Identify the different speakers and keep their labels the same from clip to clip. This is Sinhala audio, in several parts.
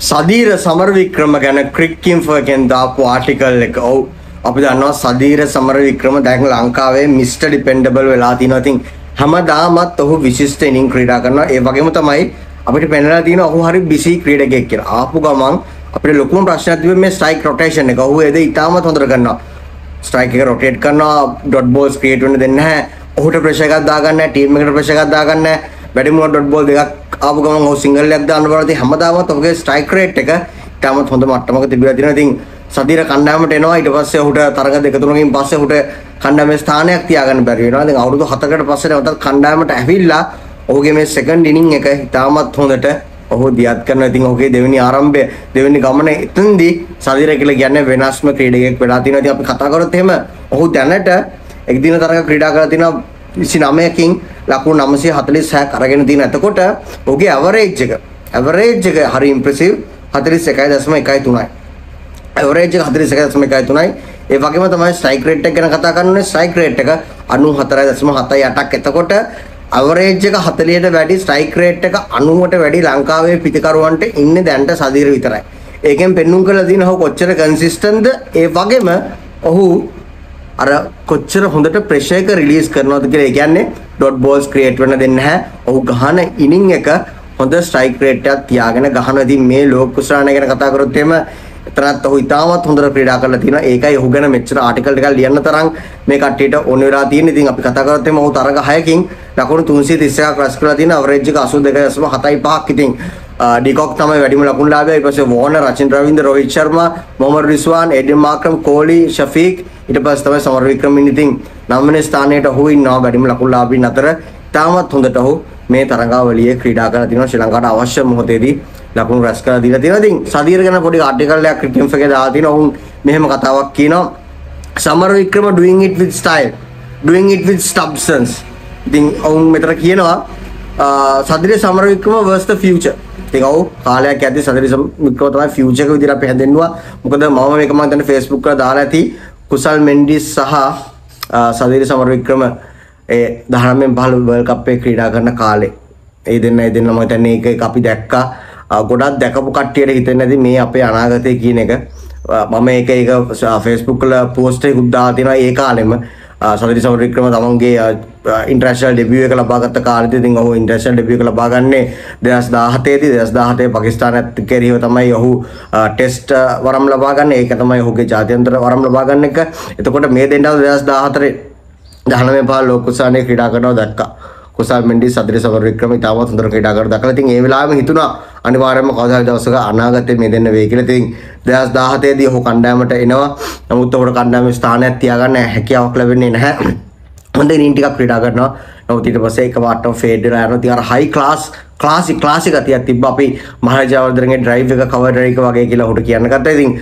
Speaker 1: සදීර සමරවික්‍රම ගැන ක්‍රික්කින්ෆගෙන් දාපු ආටිකල් එක ඔව් අපි දන්නවා සදීර සමරවික්‍රම දැන් ලංකාවේ මිස්ටර් ඩිපෙන්ඩබල් වෙලා තියෙනවා. ඉතින් හැමදාමත් ඔහු විශිෂ්ට ඉනිං ක්‍රීඩා කරනවා. ඒ වගේම තමයි අපිට පෙන්වලා තියෙනවා ඔහු හරි බිසි ක්‍රීඩකයෙක් කියලා. ආපු ගමන් අපිට ලොකුම ප්‍රශ්නයක් තිබෙන්නේ මේ ස්ට්‍රයික් රොටේෂන් එක. ඔහු එද ඉතාමත් හොඳට කරනවා. ස්ට්‍රයික් එක රොටේට් කරනවා, ඩොට් බෝල්ස් ක්‍රියේට් වෙන්න දෙන්නේ නැහැ. ඔහුට ප්‍රෙෂර් එකක් දාගන්න නැහැ, ටීම් එකට ප්‍රෙෂර් එකක් දාගන්න නැහැ. බැටිමුව ඩොට් බෝල් දෙකක් ආපු ගමන් ඔහු සිංගල් එකක් දාන්න බලද්දී හැමදාමත් ඔහුගේ ස්ට්‍රයික් රේට් එක ඉතාමත් හොඳ මට්ටමක තිබිලා තියෙනවා. ඉතින් සදීර කණ්ඩායමට එනවා ඊට පස්සේ ඔහුට තරග දෙක තුනකින් පස්සේ ඔහුට කණ්ඩායමේ ස්ථානයක් තියාගන්න බැරි වෙනවා. ඉතින් අවුරුදු 7කට පස්සේ නැවතත් කණ්ඩායමට ඇවිල්ලා ඔහුගේ මේ සෙකන්ඩ් ඉනිං එක ඉතාමත් හොඳට ඔහු දියත් කරන ඉතින් ඔහුගේ දෙවෙනි ආරම්භය දෙවෙනි ගමන එතනදී සදීර කියලා කියන්නේ වෙනස්ම ක්‍රීඩකයෙක් වෙලා තියෙනවා. ඉතින් අපි කතා කරොත් එහෙම ඔහු දැනට එක්දින තරග ක්‍රීඩා කරලා තිනවා 29කින් ලකුණු 946ක් අරගෙන තියෙන. එතකොට ඔහුගේ ඇවරේජ් එක ඇවරේජ් එක හරි ඉම්ප්‍රෙසිව් 41.13යි. ඇවරේජ් එක 41.13යි. ඒ වගේම තමයි ස්ට්‍රයික් රේට් එක ගැන කතා කරන්නේ ස්ට්‍රයික් රේට් එක 94.78ක්. එතකොට අවරේජ් එක 40ට වැඩි ස්ට්‍රයික් රේට් එක 90ට වැඩි ලංකාවේ පිටිකරුවන්ට ඉන්නේ දැන්ට සදීර විතරයි. ඒකෙන් පෙන්눔 කරලා තියෙන ඔහු කොච්චර කන්සිස්ටන්ට්ද ඒ වගේම ඔහු අර කොච්චර හොඳට ප්‍රෙෂර් එක රිලීස් කරනවද කියලා ඒ කියන්නේ ඩොට් බෝල්ස් ක්‍රියේට් වෙන්න දෙන්නේ නැහැ. ඔහු ගහන ඉනිං එක හොඳ ස්ට්‍රයික් රේට් එකක් තියාගෙන ගහනවා. ඉතින් මේ ලෝක කුසලාන ගැන කතා කරොත් එහෙම එතරම් ඔහු ඉතාමත් හොඳට ක්‍රීඩා කරලා තියෙනවා. ඒකයි ඔහු ගැන මෙච්චර ආටිකල් එකක් ලියන්න තරම් මේ කට්ටියට ඕන වෙලා තියෙන්නේ. ඉතින් අපි කතා කරොත් එහෙම ඔහු තරග 6කින් ලකුණු 331ක් රැස් කරලා තියෙනවා. අවරේජ් එක 82.75ක්. ඉතින් ඩිකොක් තමයි වැඩිම ලකුණු ලාභය. ඊට පස්සේ වෝනර්, රචින් රවීන්ද්‍ර, රෝහිත් ශර්මා, මොහමඩ් රිස්වාන්, එඩින් මාක්‍රම්, කෝලි, ෂෆීක් ඊට පස්සේ තමයි සමර වික්‍රම ඉන්නේ. ඉතින් නවවෙනි ස්ථානයට ඔහු ඉන්නවා වැඩිම ලකුණු ලාභීන් අතර. තාමත් හොඳට ඔහු මේ තරඟාවලියේ ක්‍රීඩා කරලා තිනවා ශ්‍රී ලංකාවට අවශ්‍ය මොහොතේදී ලකුණු රැස් කරලා දීලා තියෙනවා. ඉතින් සදීර ගැන පොඩි ආටිකල් එකක් ක්‍රිකට් එකේ දාලා තිනවා. ඔවුන් මෙහෙම කතාවක් කියනවා. සමර Vikrama doing it with style, doing it with substance. ඉතින් ඔවුන් මෙතන කියනවා සදීර සමර වික්‍රම versus the future. ඉතින් ඔව් කාලයක් යද්දී සදීර වික්‍රම තමයි future එක විදිහට අපි හැදෙන්නවා. මොකද මම මේක මම දැන් Facebook වල දාලා ඇති කුසල් මෙන්ඩිස් සහ සදීර සමර වික්‍රම ඒ 19 15 වර්ල්ඩ් කප් එකේ ක්‍රීඩා කරන කාලේ ඒ දෙන්න ඒ දෙන්න මම හිතන්නේ ඒක අපි දැක්කා ගොඩක් දැකපු කට්ටියට හිතෙන්නේ නැති මේ අපේ අනාගතය කියන එක මම ඒක ඒක Facebook වල පෝස්ට් එකක් දාලා තියෙනවා ඒ කාලෙම සදරි සමරික්‍රම තමන්ගේ ඉන්ටර්නැෂනල් ඩෙබියු එක ලබා ගත්ත කාලෙදී ඉතින් ඔහු ඉන්ටර්නැෂනල් ඩෙබියු එක ලබා ගන්නේ 2017 දී 2017 පාකිස්තානයත් කෙරෙහිව තමයි ඔහු ටෙස්ට් වරම් ලබා ගන්න. ඒක තමයි ඔහුගේ ජාත්‍යන්තර වරම් ලබා ගන්න එක. එතකොට මේ දෙන්නා 2014 19 පහ ලෝක කුසානේ ක්‍රීඩා කරනවා දැක්කා. කුසල් මෙන්ඩිස් සදරි සමරික්‍රම ඉතාමත් හොඳට ක්‍රීඩා කරලා දැකලා ඉතින් ඒ වෙලාවෙම හිතුණා අනිවාර්යයෙන්ම කවදා හරි දවසක අනාගතේ මේ දෙන්න වෙයි කියලා. ඉතින් 2017 දී ඔහු කණ්ඩායමට එනවා. නමුත් ඔහුට කණ්ඩායමේ ස්ථානයක් තියාගන්න හැකියාවක් ලැබෙන්නේ නැහැ. හොඳ ඉනින් ටිකක් ක්‍රීඩා කරනවා. නමුත් ඊට පස්සේ එක පාටම ෆේඩ් වෙලා යනවා. ඉතින් අර හයි ක්ලාස් ක්ලාසික් ක්ලාසික ගතියක් තිබ්බ අපි මහජාවර්ධනගේ ඩ්‍රයිව් එක කවර් ඩ්‍රයිව් එක වගේ කියලා ඔහුට කියන්න ගත්තා. ඉතින්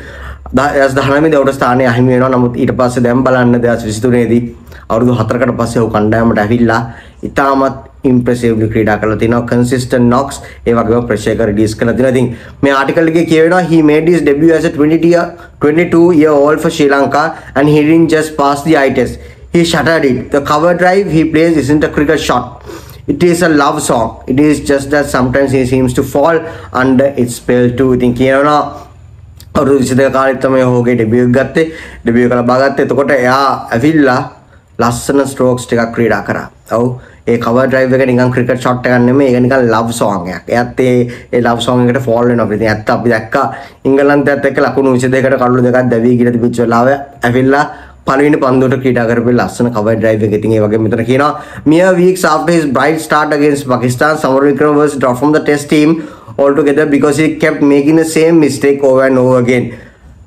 Speaker 1: 2019 දී ඔහුට ස්ථානය අහිමි වෙනවා. නමුත් ඊට පස්සේ දැන් බලන්න 2023 දී අවුරුදු 4කට පස්සේ ඔහු කණ්ඩායමට ඇවිල්ලා ඉතාමත් ඉම්ප්‍රෙසිව්ලි ක්‍රීඩා කරලා තිනවා. කන්සිස්ටන්ට් නොක්ස් ඒ වගේම ප්‍රෙෂර් එක රිඩියුස් කරලා තිනවා ඉතින් මේ ආටිකල් එකේ කියවෙනවා he made his debut as a 22 year 22 year old for Sri Lanka and he didn't just pass the eye test. He shattered it. The cover drive he plays isn't a cricket shot. It is a love song. It is just that sometimes he seems to fall under its spell too. ඉතින් කියනවා අවුරුදු 22 කාලෙත් තමයි ඔහුගේ ඩෙබියු එක ගත්තේ. ඩෙබියු එක ලබා ගත්තේ. එතකොට එයා ඇවිල්ලා ලස්සන ස්ට්‍රෝක්ස් ටිකක් ක්‍රීඩා කරා. ඔව් ඒ කවර් ඩ්‍රයිව් එක නිකන් ක්‍රිකට් ෂොට් එකක් නෙමෙයි ඒක නිකන් ලව් සෝං එකක්. එයාත් ඒ ඒ ලව් සෝං එකට ෆෝල් වෙනවා. ඉතින් ඇත්ත අපි දැක්කා ඉංගලන්තයත් එක්ක ලකුණු 22කට කඩලු දෙකක් දැවි ගිල තිබිච්ච වෙලාව ඇවිල්ලා පළවෙනි පන්දුවට ක්‍රීඩා කරපු ලස්සන කවර් ඩ්‍රයිව් එක. ඉතින් ඒ වගේ මෙතන කියනවා mere weeks after his bright start against Pakistan Samar Vikram was dropped from the test team altogether because he kept making the same mistake over and over again.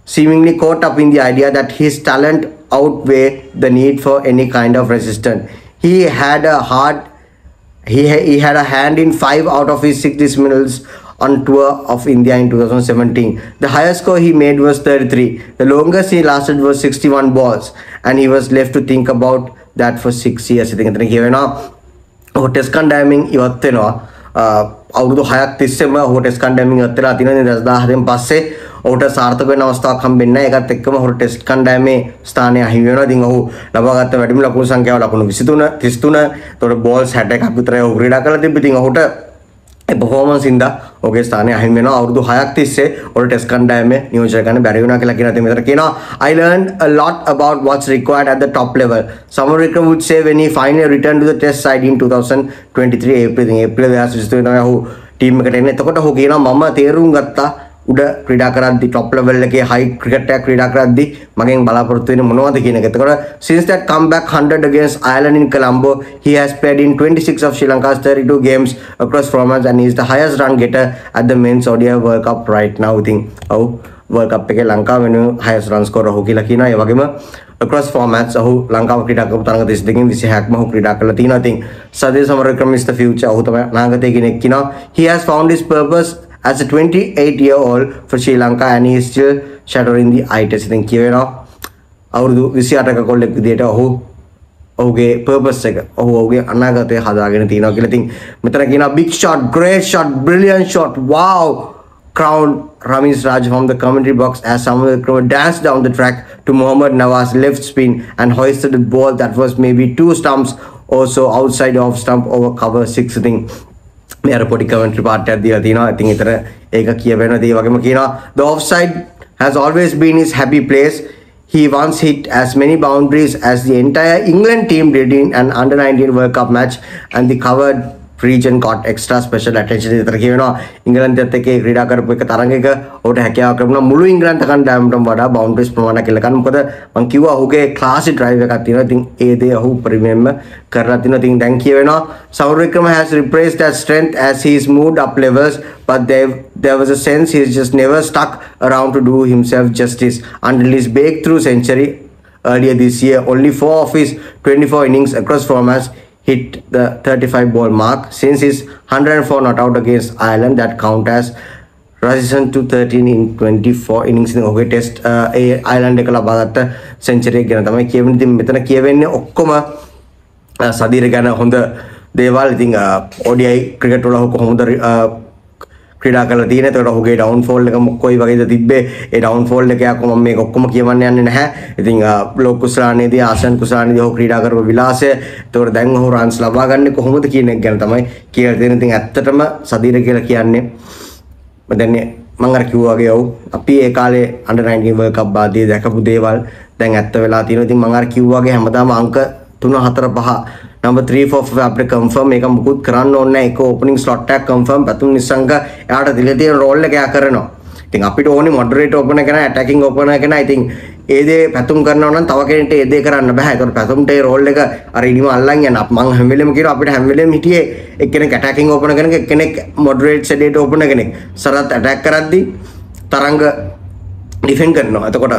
Speaker 1: Seemingly caught up in the idea that his talent outweigh the need for any kind of resistance. He had a hard he, ha he had a hand in five out of his six dismissals on tour of India in 2017. The highest score he made was 33. The longest he lasted was 61 balls and he was left to think about that for six years. ಇದಕ್ಕೆ know, ಟೆಸ್ಟ್ ಕಂಡ್ಯಾಮಿಂಗ್ ಇವತ್ತೇನೋ ಅವ್ರದ್ದು ಹಯಾಕ್ ತಿಸ್ಸೆಮ್ಮ ಹೋ ಟೆಸ್ಟ್ ಕಂಡ್ಯಾಮಿಂಗ್ ಹತ್ತಿರ ಹದಿನೈದನೇ ಹದಿನೆಂಟು ಪಾಸೆ වෙලා තිනවා. 2010 පස්සේ ඔහුට සාර්ථක වෙන අවස්ථාවක් හම්බෙන්නේ නැහැ. ඒකත් එක්කම ඔහුට ටෙස්ට් කණ්ඩායමේ ස්ථානය අහිමි වෙනවා. ඉතින් ඔහු ලබාගත් වැඩිම ලකුණු සංඛ්‍යාව ලකුණු 23 33. එතකොට බෝල්ස් 61ක් විතර ඔහු ක්‍රීඩා කරලා තිබ්බ. ඉතින් ඔහුට පොහෝමන්ස් හින්දා ඔගේ ස්ථානය අහිමි වෙනවා අවුරුදු 6ක් තිස්සේ ඔර ටෙස්ට් කණ්ඩායමේ නියෝජනය කරන්න බැරි වුණා කියලා කියන ඉතින් මෙතන කියනවා I learned a lot about what's required at the top level Samuel Wickrem would say when he finally returned to the test side in 2023 April ඉතින් ඒප්‍රිල් 2023 තමයි ඔහු ටීම් එකට එන්නේ එතකොට ඔහු කියනවා මම තේරුම් ගත්තා උඩ ක්‍රීඩා කරද්දි টොප් ලෙවල් එකේ හයි ක්‍රිකට් එකක් ක්‍රීඩා කරද්දි මගෙන් බලාපොරොත්තු වෙන්නේ මොනවද කියන එක. එතකොට since that comeback 100 against Ireland in Colombo he has played in 26 of Sri Lanka's 32 games across formats and he is the highest run getter at the men's ODI World Cup right now. ඉතින් ඔව් World Cup එකේ ලංකාව වෙනුවෙන් highest run scorer ඔහු කියලා කියනවා. ඒ වගේම across formats ඔහු ලංකාව ක්‍රීඩා කරපු තරඟ 32කින් 26ක්ම ඔහු ක්‍රීඩා කරලා තියෙනවා. ඉතින් සදේ සමරක්‍රම is the future. ඔහු තමයි අනාගතයේ කෙනෙක් කියනවා. He has found his purpose as a 28 year old for Sri Lanka and he is still shattering the eye test ඉතින් කියවෙනවා අවුරුදු 28ක කොල්ලෙක් විදිහට ඔහු ඔහුගේ පර්පස් එක ඔහු ඔහුගේ අනාගතය හදාගෙන තියෙනවා කියලා. ඉතින් මෙතන කියනවා big shot great shot brilliant shot. Wow. Crown Ramesh Raj from the commentary box as Samuel Kramer danced down the track to Mohammad Nawaz left spin and hoisted a ball that was maybe two stumps or so outside of stump over cover six. ඉතින් මේ අර පොඩි කමෙන්ටරි පාර්ට් එකක් දීලා තිනවා. ඉතින් ඊතර ඒක කියවෙනවා. ඒ වගේම කියනවා the offside has always been his happy place. He once hit as many boundaries as the entire England team did in an under 19 World Cup match and the covered region got extra special attention විතර කියනවා ඉංගලන්තයත් එක්ක ක්‍රීඩා කරපු එක තරඟයක ඔහුට හැකියාවක් ලැබුණා. මුළු ඉංගලන්ත කණ්ඩායමටම වඩා බවුන්ඩරිස් ප්‍රමාණයක් කියලා ගන්න. මොකද මම කිව්වා ඔහුගේ ක්ලාසික් ඩ්‍රයිව් එකක් තියෙනවා. ඉතින් ඒ දේ ඔහු උපරිමයෙන්ම කරලා තිනවා. ඉතින් දැන් කියවෙනවා සෞර් Vikrama has replaced that strength as he's moved up levels but there there was a sense he's just never stuck around to do himself justice. Until his breakthrough century earlier this year only four of his 24 innings across formats hit the 35 ball mark. Since his 104 not out against Ireland that count as transition to 13 in 24 innings ඉතින් ඔහුගේ ටෙස්ට් ඒ අයිලන්ඩ් එක ලබාගත්ත සෙන්චරියක් ගැන තමයි කියවෙන්නේ. ඉතින් මෙතන කියවෙන්නේ ඔක්කොම uh, සදීර ගැන හොඳ දේවල්. ඉතින් uh, ODI ක්‍රිකට් වල ඔහු කොහොමද uh, ක්‍රීඩා කරලා තියෙන. එතකොට ඔහුගේ ඩවුන්ෆෝල් එක කොයි වගේද තිබ්බේ? ඒ ඩවුන්ෆෝල් එක යක් මම මේක ඔක්කොම කියවන්න යන්නේ නැහැ. ඉතින් ලෝක කුසලානේදී ආසන් කුසලානේදී ඔහු ක්‍රීඩා කරපු විලාසය. එතකොට දැන් ඔහු රන්ස් ලබා ගන්නේ කොහොමද කියන එක ගැන තමයි කියලා තියෙන. ඉතින් ඇත්තටම සදීර කියලා කියන්නේ මම දැන් මම අර කිව්වා වගේ ඔව් අපි ඒ කාලේ අnder 19 World Cup බාදී දැකපු දේවල් දැන් ඇත්ත වෙලා තියෙනවා. ඉතින් මම අර කිව්වා වගේ හැමදාම අංක 3 4 5 නම්බර් 3 4 5 අපිට කන්ෆර්ම් මේක මුකුත් කරන්න ඕනේ නැහැ. ඒක ඕපනින් ස්ලොට් එකක් කන්ෆර්ම් පැතුම් නිසංග එයාට දීලා තියෙන රෝල් එක එයා කරනවා. ඉතින් අපිට ඕනේ මොඩරේට් ඕපනර් කෙනා ඇටැකින් ඕපනර් කෙනා. ඉතින් ඒ දේ පැතුම් කරනවා නම් තව කෙනෙක්ට ඒ දේ කරන්න බෑ. ඒකට පැතුම්ට ඒ රෝල් එක අර ඉනිම අල්ලන් යන මම හැම වෙලෙම කියනවා අපිට හැම වෙලෙම හිටියේ එක්කෙනෙක් ඇටැකින් ඕපනර් කෙනෙක් එක්කෙනෙක් මොඩරේට් සෙඩේට් ඕපනර් කෙනෙක්. සරත් ඇටැක් කරද්දී තරංග ඩිෆෙන් කරනවා. එතකොට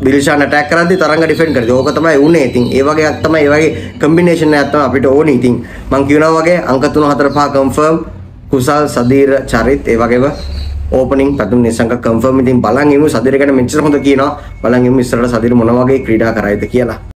Speaker 1: දිල්ෂාන් ඇටැක් කරද්දි තරංග ඩිෆෙන් කරද්දි ඕක තමයි උනේ. ඉතින් ඒ වගේ එකක් තමයි ඒ වගේ කම්බිනේෂන් එකක් තමයි අපිට ඕනේ. ඉතින් මම කියනවා වගේ අංක 3 4 5 කන්ෆර්ම් කුසල් සදීර චරිත් ඒ වගේම ඕපනින් පැතුම් නිසංක කන්ෆර්ම් ඉතින් බලන් ඉමු. සදීර ගැන මෙච්චර හොඳ කියනවා. බලන් ඉමු ඉස්සරහට සදීර මොන වගේ ක්‍රීඩා කරයිද කියලා.